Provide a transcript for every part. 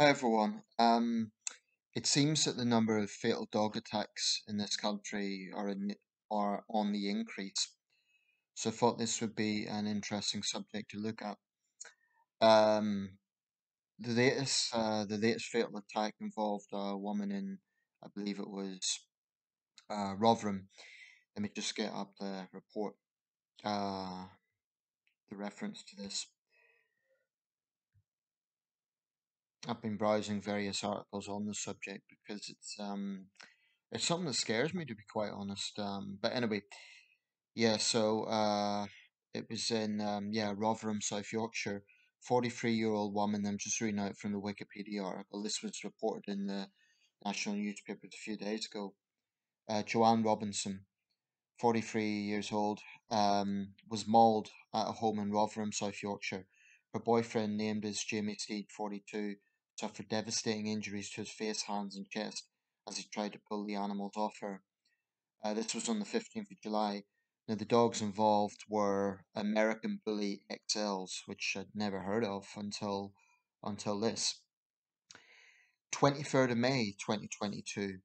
Hi everyone. Um, it seems that the number of fatal dog attacks in this country are in, are on the increase. So I thought this would be an interesting subject to look at. Um, the latest uh, the latest fatal attack involved a woman in, I believe it was uh, Rotherham. Let me just get up the report, uh, the reference to this. I've been browsing various articles on the subject because it's um it's something that scares me to be quite honest. Um, but anyway, yeah. So uh, it was in um yeah Rotherham, South Yorkshire. Forty-three-year-old woman. I'm just reading out from the Wikipedia article. This was reported in the national newspaper a few days ago. Uh, Joanne Robinson, 43 years old, um, was mauled at a home in Rotherham, South Yorkshire. Her boyfriend, named as Jamie Steed, 42, suffered devastating injuries to his face, hands, and chest as he tried to pull the animals off her. Uh, this was on the 15th of July. Now, the dogs involved were American Bully XLs, which I'd never heard of until until this. 23rd of May 2022.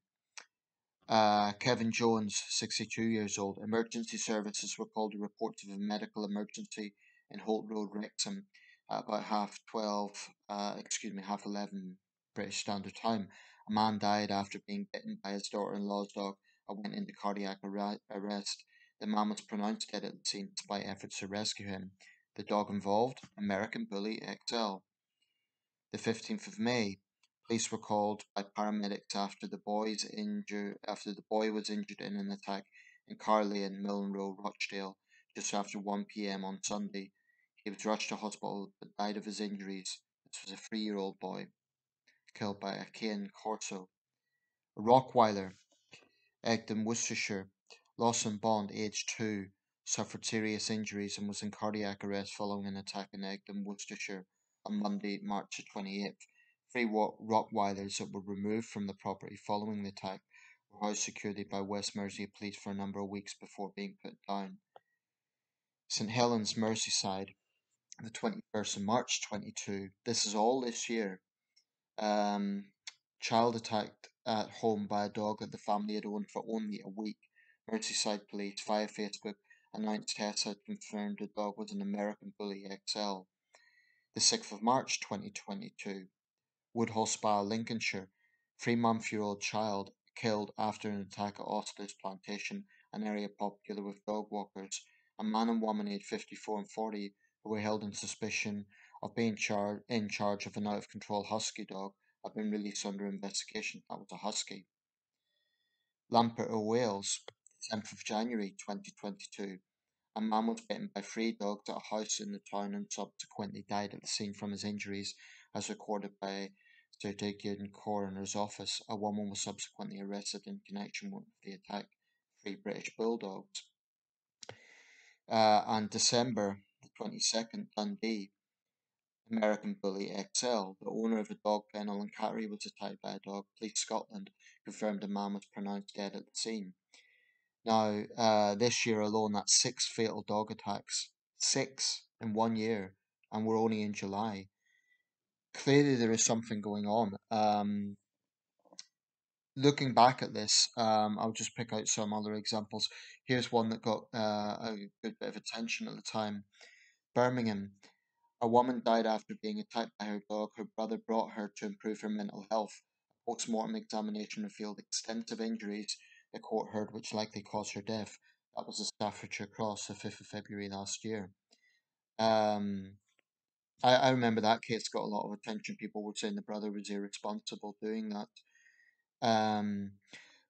Uh, Kevin Jones, 62 years old. Emergency services were called to report of a medical emergency in Holt Road, Wrexham, about half 12, uh, excuse me, half 11 British Standard Time. A man died after being bitten by his daughter in law's dog and went into cardiac arrest. The man was pronounced dead at the scene despite efforts to rescue him. The dog involved, American Bully XL. The 15th of May, police were called by paramedics after the boy's injure after the boy was injured in an attack in Carley and Milne Road, Rochdale, just after 1 p.m. on Sunday. He was rushed to hospital but died of his injuries. This was a three-year-old boy killed by a cane corso. A Rottweiler, Egdon, Worcestershire, Lawson Bond, aged two, suffered serious injuries and was in cardiac arrest following an attack in Egdon, Worcestershire on Monday, March 28th. Three Rottweilers that were removed from the property following the attack were housed securely by West Mercia police for a number of weeks before being put down. St Helens, Merseyside, the 21st of March 22. This is all this year. Um, child attacked at home by a dog that the family had owned for only a week. Merseyside police via Facebook announced tests had confirmed the dog was an American Bully XL. The 6th of March 2022. Woodhall Spa, Lincolnshire. Three month year old child killed after an attack at Ostlers Plantation, an area popular with dog walkers. A man and woman aged 54 and 40 who were held in suspicion of being char- in charge of an out of control husky dog have been released under investigation. That was a husky. Lampeter, Wales, 10th of January 2022. A man was bitten by three dogs at a house in the town and subsequently died at the scene from his injuries, as recorded by Ceredigion Coroner's Office. A woman was subsequently arrested in connection with the attack. Three British Bulldogs. Uh, and December 22nd, Dundee. American Bully XL, the owner of a dog kennel in Cattery, was attacked by a dog. Police Scotland confirmed a man was pronounced dead at the scene. Now, uh, this year alone, that's six fatal dog attacks. Six in one year, and we're only in July. Clearly, there is something going on. Um, looking back at this, um, I'll just pick out some other examples. Here's one that got uh, a good bit of attention at the time. Birmingham. A woman died after being attacked by her dog. Her brother brought her to improve her mental health. A post-mortem examination revealed extensive injuries the court heard which likely caused her death. That was the Staffordshire Cross, the 5th of February last year. Um, I, I remember that case got a lot of attention. People were saying the brother was irresponsible doing that. Um,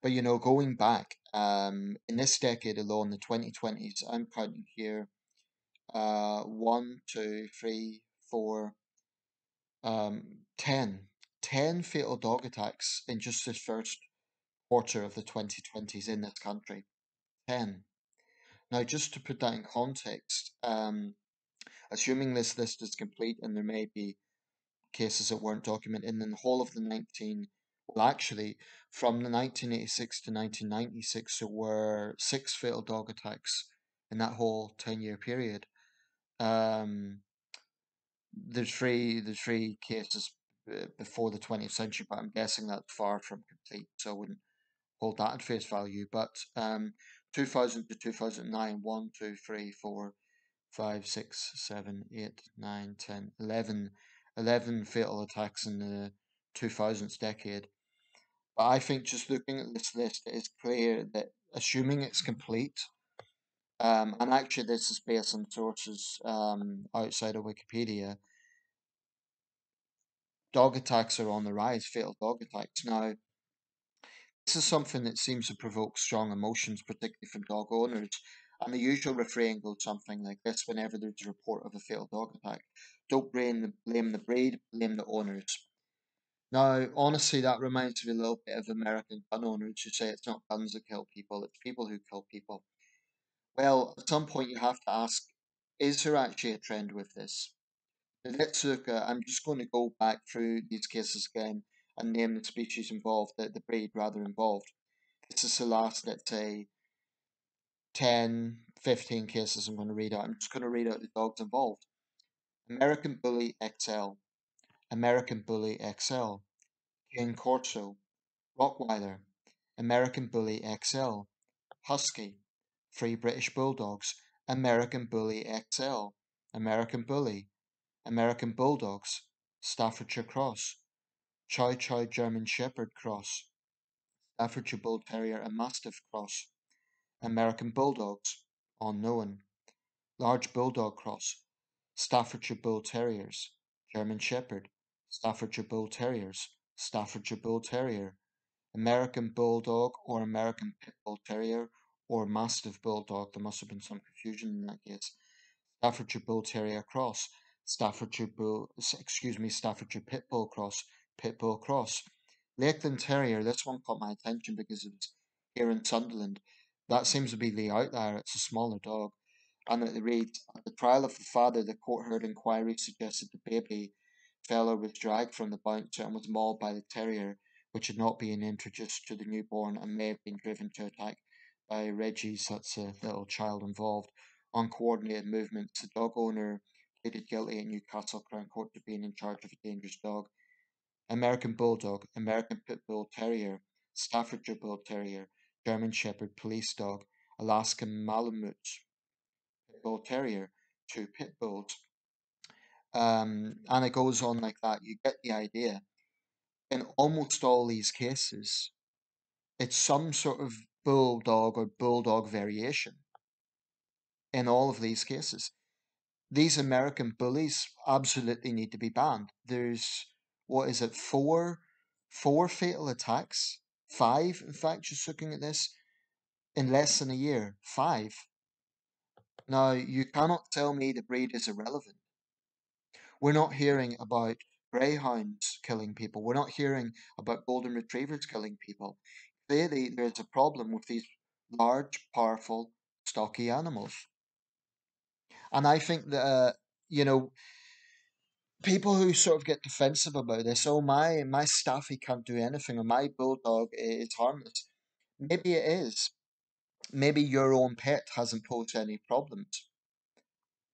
but you know, going back um, in this decade alone, the 2020s, I'm counting here uh, one, two, three, four, um, ten. Ten fatal dog attacks in just this first quarter of the 2020s in this country. Ten. Now, just to put that in context, um, assuming this list is complete and there may be cases that weren't documented in the whole of the 19, well, actually, from the 1986 to 1996, there were six fatal dog attacks in that whole 10 year period. Um, the three, the three cases uh, before the 20th century, but I'm guessing that's far from complete, so I wouldn't hold that at face value. But um, 2000 to 2009, 1, 2, 3, 4, 5, 6, 7, 8, 9, 10, 11, 11 fatal attacks in the 2000s decade. But I think just looking at this list, it is clear that assuming it's complete, um, and actually this is based on sources um, outside of Wikipedia, dog attacks are on the rise, fatal dog attacks. Now, this is something that seems to provoke strong emotions, particularly from dog owners. And the usual refrain goes something like this whenever there's a report of a fatal dog attack don't blame the, blame the breed, blame the owners. Now, honestly, that reminds me a little bit of American gun owners who say it's not guns that kill people, it's people who kill people. Well, at some point you have to ask, is there actually a trend with this? Let's look at, I'm just going to go back through these cases again and name the species involved, the, the breed rather involved. This is the last, let's say, 10, 15 cases I'm going to read out. I'm just going to read out the dogs involved. American Bully XL, American Bully XL, Cane Corso, Rottweiler, American Bully XL, Husky, Free British Bulldogs, American Bully XL, American Bully, American Bulldogs, Staffordshire Cross, Chow Chow German Shepherd Cross, Staffordshire Bull Terrier and Mastiff Cross, American Bulldogs, unknown, Large Bulldog Cross, Staffordshire Bull Terriers, German Shepherd, Staffordshire Bull Terriers, Staffordshire Bull Terrier, American Bulldog or American Pit Bull Terrier or Mastiff Bulldog. There must have been some confusion in that case. Staffordshire Bull Terrier Cross, Staffordshire Bull, excuse me, Staffordshire Pit Bull Cross, Pit Bull Cross. Lakeland Terrier, this one caught my attention because it's here in Sunderland. That seems to be the outlier. It's a smaller dog. And it reads, At the trial of the father, the court heard inquiry suggested the baby fellow was dragged from the bouncer and was mauled by the terrier, which had not been introduced to the newborn and may have been driven to attack by Reggie's, that's a little child involved, uncoordinated movements. The dog owner pleaded guilty at Newcastle Crown Court to being in charge of a dangerous dog. American Bulldog, American Pit Bull Terrier, Staffordshire Bull Terrier, German Shepherd Police Dog, Alaskan Malamute, Pit Bull Terrier, two Pit Bulls. Um, and it goes on like that. You get the idea. In almost all these cases, it's some sort of bulldog or bulldog variation. In all of these cases, these American bullies absolutely need to be banned. There's what is it, four, four fatal attacks, five. In fact, just looking at this, in less than a year, five. Now you cannot tell me the breed is irrelevant. We're not hearing about greyhounds killing people. We're not hearing about golden retrievers killing people. Clearly, there's a problem with these large, powerful, stocky animals. And I think that, uh, you know, people who sort of get defensive about this, oh, my, my staffy can't do anything, or my bulldog is harmless. Maybe it is. Maybe your own pet hasn't posed any problems.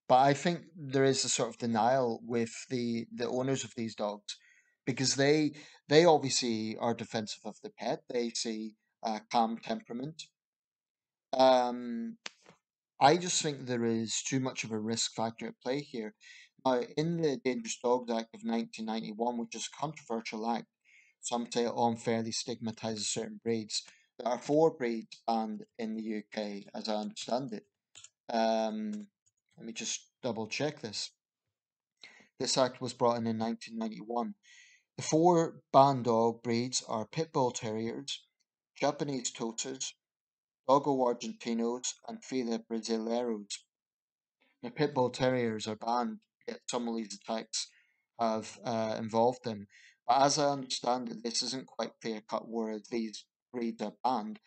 But I think there is a sort of denial with the, the owners of these dogs because they they obviously are defensive of the pet. They see calm temperament. Um, I just think there is too much of a risk factor at play here. Now, in the Dangerous Dogs Act of 1991, which is a controversial act, some say it unfairly stigmatizes certain breeds. There are four breeds banned in the UK, as I understand it. Um, let me just double check this. This act was brought in in 1991. The four banned dog breeds are Pit Bull Terriers, Japanese Tosas, Dogo Argentinos, and Fila Brasileiros. The Pit Bull Terriers are banned, yet some of these attacks have uh, involved them. But as I understand it, this isn't quite clear cut where these breeds are banned.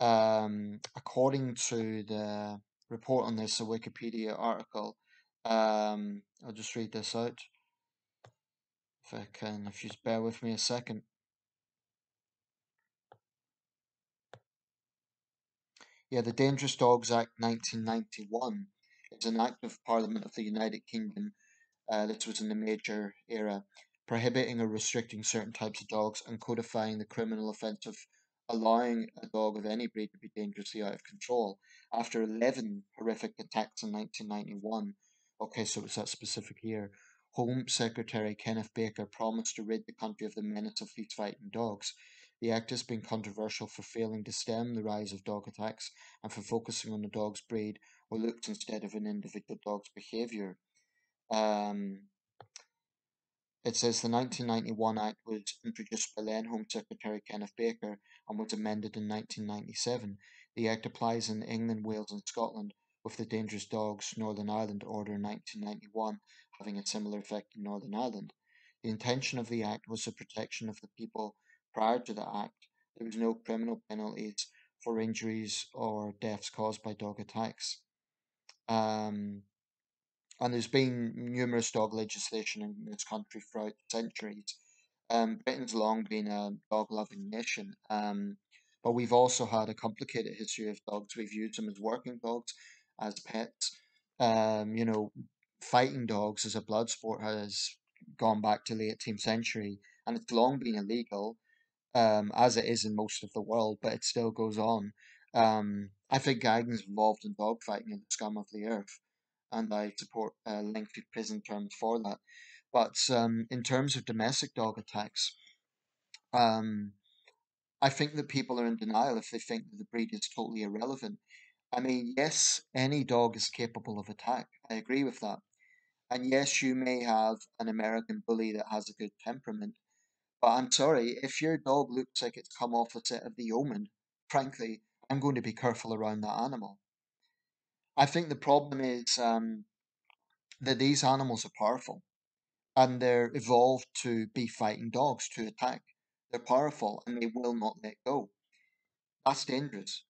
Um, according to the report on this, a Wikipedia article. Um, I'll just read this out. If if you just bear with me a second. Yeah, the Dangerous Dogs Act 1991 is an act of Parliament of the United Kingdom. Uh, this was in the major era. prohibiting or restricting certain types of dogs, and codifying the criminal offence of allowing a dog of any breed to be dangerously out of control. After 11 horrific attacks in 1991, okay, so it's that specific year, Home Secretary Kenneth Baker promised to rid the country of the menace of these fighting dogs. The act has been controversial for failing to stem the rise of dog attacks and for focusing on the dog's breed or looks instead of an individual dog's behaviour. Um, it says the 1991 Act was introduced by then Home Secretary Kenneth Baker and was amended in 1997. The Act applies in England, Wales, and Scotland, with the Dangerous Dogs Northern Ireland Order in 1991 having a similar effect in Northern Ireland. The intention of the Act was the protection of the people prior to the Act. There was no criminal penalties for injuries or deaths caused by dog attacks. Um, and there's been numerous dog legislation in this country throughout centuries. Um, Britain's long been a dog loving nation, um, but we've also had a complicated history of dogs. We've used them as working dogs, as pets. Um, you know, fighting dogs as a blood sport has gone back to the 18th century, and it's long been illegal, um, as it is in most of the world, but it still goes on. Um, I think Geigen's involved in dog fighting in the scum of the earth and I support uh, lengthy prison terms for that. But um, in terms of domestic dog attacks, um, I think that people are in denial if they think that the breed is totally irrelevant. I mean, yes, any dog is capable of attack. I agree with that. And yes, you may have an American bully that has a good temperament. But I'm sorry, if your dog looks like it's come off a set of The Omen, frankly, I'm going to be careful around that animal. I think the problem is um, that these animals are powerful and they're evolved to be fighting dogs to attack. They're powerful and they will not let go. That's dangerous,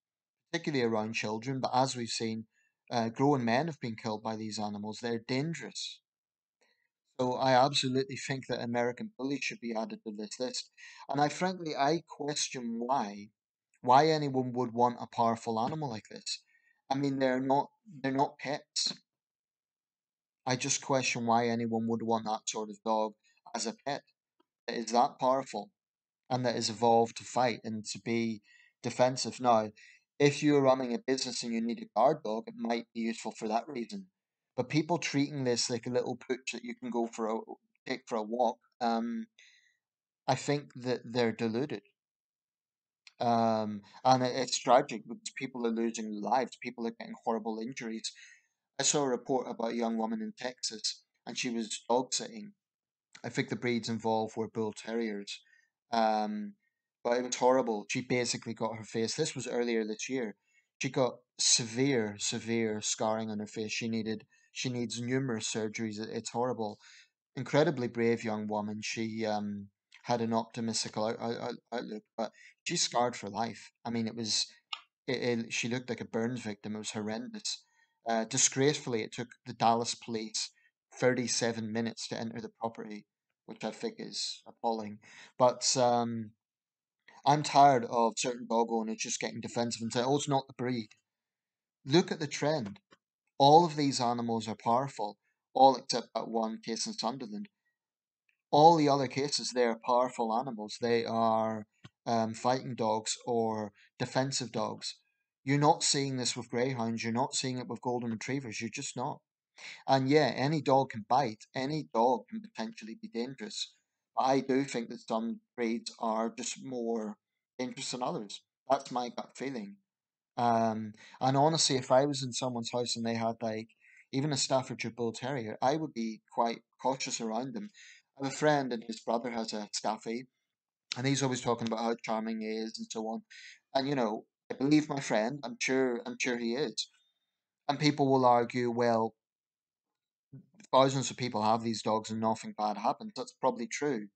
particularly around children. But as we've seen, uh, grown men have been killed by these animals. They're dangerous. So I absolutely think that American bullies should be added to this list. And I frankly I question why why anyone would want a powerful animal like this. I mean they're not they're not pets. I just question why anyone would want that sort of dog as a pet that is that powerful and that is evolved to fight and to be defensive. Now, if you're running a business and you need a guard dog, it might be useful for that reason. But people treating this like a little pooch that you can go for a take for a walk, um, I think that they're deluded. Um, and it's tragic because people are losing lives. People are getting horrible injuries. I saw a report about a young woman in Texas, and she was dog sitting. I think the breeds involved were bull terriers. Um, but it was horrible. She basically got her face. This was earlier this year. She got severe, severe scarring on her face. She needed, she needs numerous surgeries. It's horrible. Incredibly brave young woman. She um had an optimistic out, out, outlook, but she's scarred for life. I mean, it was, it, it, she looked like a burns victim. It was horrendous. Uh, disgracefully, it took the Dallas police 37 minutes to enter the property, which I think is appalling. But um, I'm tired of certain dog owners just getting defensive and saying, oh, it's not the breed. Look at the trend. All of these animals are powerful, all except that one case in Sunderland. All the other cases, they are powerful animals. They are um, fighting dogs or defensive dogs. You're not seeing this with greyhounds. You're not seeing it with golden retrievers. You're just not. And yeah, any dog can bite. Any dog can potentially be dangerous. I do think that some breeds are just more dangerous than others. That's my gut feeling. Um, and honestly, if I was in someone's house and they had like even a Staffordshire Bull Terrier, I would be quite cautious around them. I have a friend and his brother has a Staffy, and he's always talking about how charming he is and so on. And you know, I believe my friend. I'm sure. I'm sure he is. And people will argue, well, thousands of people have these dogs and nothing bad happens. That's probably true.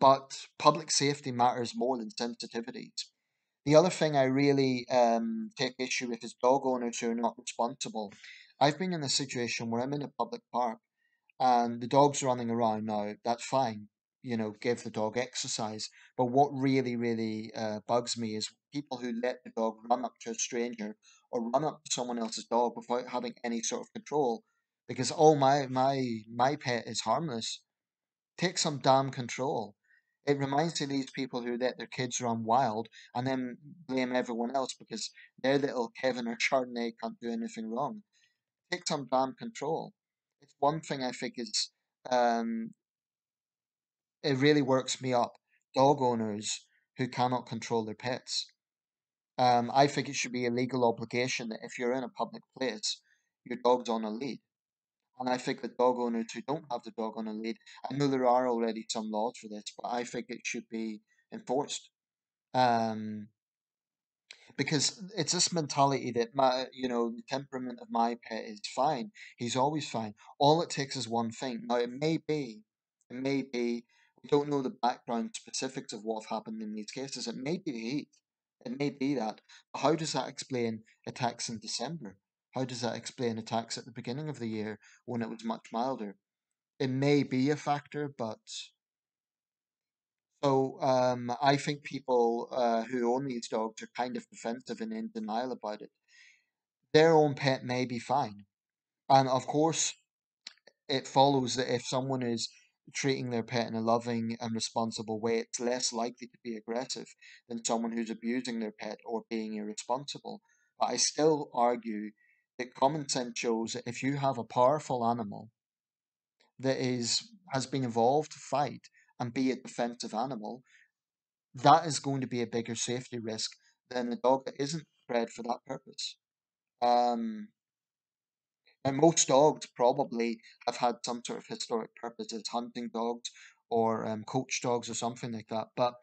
But public safety matters more than sensitivities. The other thing I really um, take issue with is dog owners who are not responsible. I've been in a situation where I'm in a public park and the dog's running around now. That's fine you know, give the dog exercise. But what really, really uh, bugs me is people who let the dog run up to a stranger or run up to someone else's dog without having any sort of control. Because oh my my my pet is harmless. Take some damn control. It reminds me of these people who let their kids run wild and then blame everyone else because their little Kevin or Chardonnay can't do anything wrong. Take some damn control. It's one thing I think is um, it really works me up. Dog owners who cannot control their pets. Um, I think it should be a legal obligation that if you're in a public place, your dog's on a lead. And I think that dog owners who don't have the dog on a lead, I know there are already some laws for this, but I think it should be enforced. Um, because it's this mentality that my, you know, the temperament of my pet is fine. He's always fine. All it takes is one thing. Now, it may be, it may be, we don't know the background specifics of what happened in these cases. It may be heat. It may be that. But how does that explain attacks in December? How does that explain attacks at the beginning of the year when it was much milder? It may be a factor, but so um, I think people uh, who own these dogs are kind of defensive and in denial about it. Their own pet may be fine, and of course, it follows that if someone is treating their pet in a loving and responsible way, it's less likely to be aggressive than someone who's abusing their pet or being irresponsible. But I still argue that common sense shows that if you have a powerful animal that is has been evolved to fight and be a defensive animal, that is going to be a bigger safety risk than a dog that isn't bred for that purpose. Um, and most dogs probably have had some sort of historic purpose as hunting dogs or um, coach dogs or something like that. But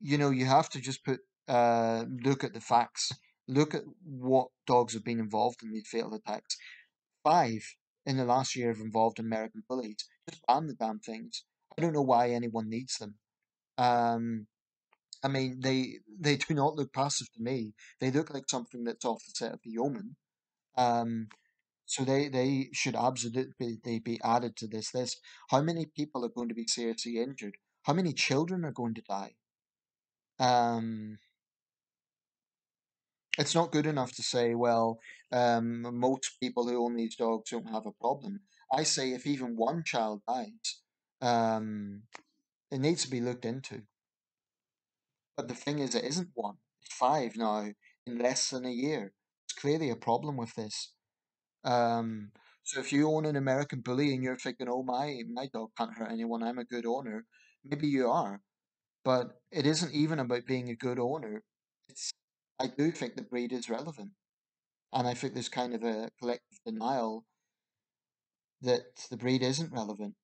you know, you have to just put uh, look at the facts. Look at what dogs have been involved in these fatal attacks. Five in the last year have involved American bullies. Just ban the damn things. I don't know why anyone needs them. Um, I mean, they they do not look passive to me. They look like something that's off the set of The Omen. Um, so they, they should absolutely they be added to this list. How many people are going to be seriously injured? How many children are going to die? Um, it's not good enough to say, well, um, most people who own these dogs don't have a problem. I say if even one child dies, um, it needs to be looked into. But the thing is, it isn't one. It's five now in less than a year. It's clearly a problem with this. Um, so if you own an American bully and you're thinking, oh my, my dog can't hurt anyone, I'm a good owner, maybe you are. But it isn't even about being a good owner. It's I do think the breed is relevant. And I think there's kind of a collective denial that the breed isn't relevant.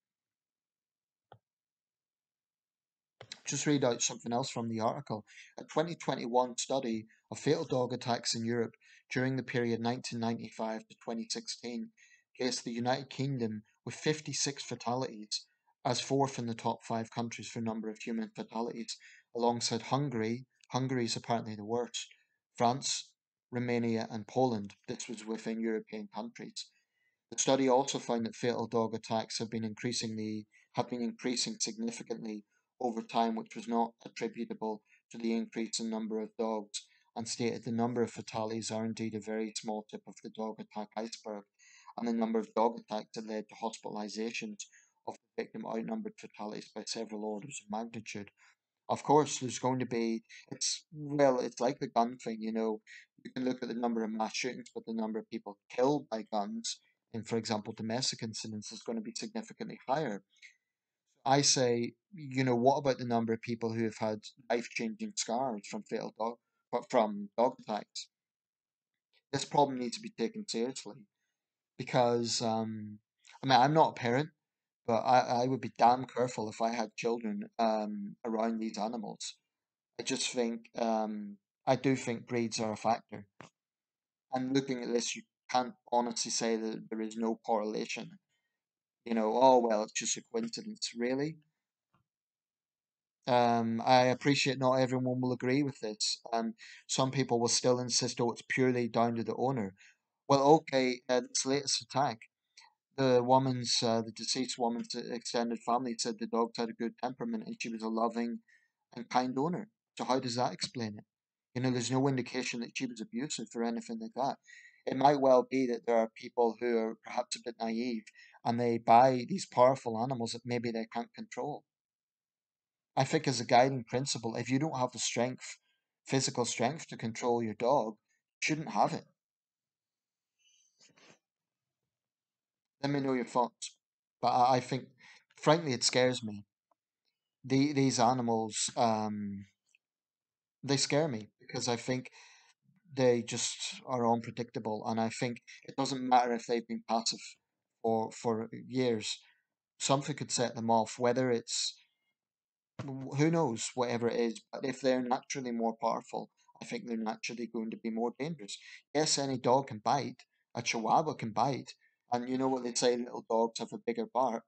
Just read out something else from the article. A 2021 study of fatal dog attacks in Europe during the period 1995 to 2016 placed the United Kingdom with 56 fatalities, as fourth in the top five countries for number of human fatalities, alongside Hungary. Hungary is apparently the worst. France, Romania, and Poland. This was within European countries. The study also found that fatal dog attacks have been increasingly have been increasing significantly over time, which was not attributable to the increase in number of dogs, and stated the number of fatalities are indeed a very small tip of the dog attack iceberg, and the number of dog attacks that led to hospitalizations of the victim outnumbered fatalities by several orders of magnitude. Of course, there's going to be it's well, it's like the gun thing, you know. You can look at the number of mass shootings, but the number of people killed by guns in, for example, domestic incidents is going to be significantly higher. I say, you know, what about the number of people who have had life-changing scars from fatal dog, but from dog attacks? This problem needs to be taken seriously because, um, I mean, I'm not a parent, but I, I would be damn careful if I had children um, around these animals. I just think, um, I do think breeds are a factor. And looking at this, you can't honestly say that there is no correlation. You know, oh, well, it's just a coincidence, really. Um, I appreciate not everyone will agree with this. Um, some people will still insist, oh, it's purely down to the owner. Well, okay, uh, this latest attack, the woman's, uh, the deceased woman's extended family said the dog had a good temperament and she was a loving and kind owner. So how does that explain it? You know, there's no indication that she was abusive or anything like that. It might well be that there are people who are perhaps a bit naive and they buy these powerful animals that maybe they can't control. I think as a guiding principle, if you don't have the strength, physical strength to control your dog, you shouldn't have it. Let me know your thoughts. But I, I think, frankly, it scares me. The, these animals, um, they scare me because I think they just are unpredictable, and I think it doesn't matter if they've been passive for for years. Something could set them off, whether it's who knows, whatever it is. But if they're naturally more powerful, I think they're naturally going to be more dangerous. Yes, any dog can bite. A Chihuahua can bite, and you know what they say: little dogs have a bigger bark.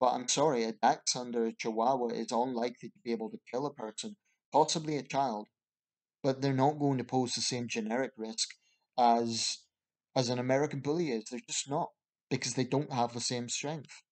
But I'm sorry, a Dachshund or a Chihuahua is unlikely to be able to kill a person, possibly a child but they're not going to pose the same generic risk as as an American bully is. They're just not because they don't have the same strength.